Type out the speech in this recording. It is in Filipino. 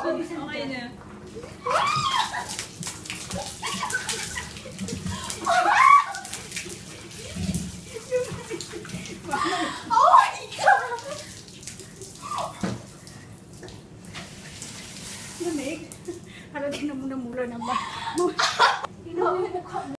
Okay na. Lamig? Halagin na muna mula na ba?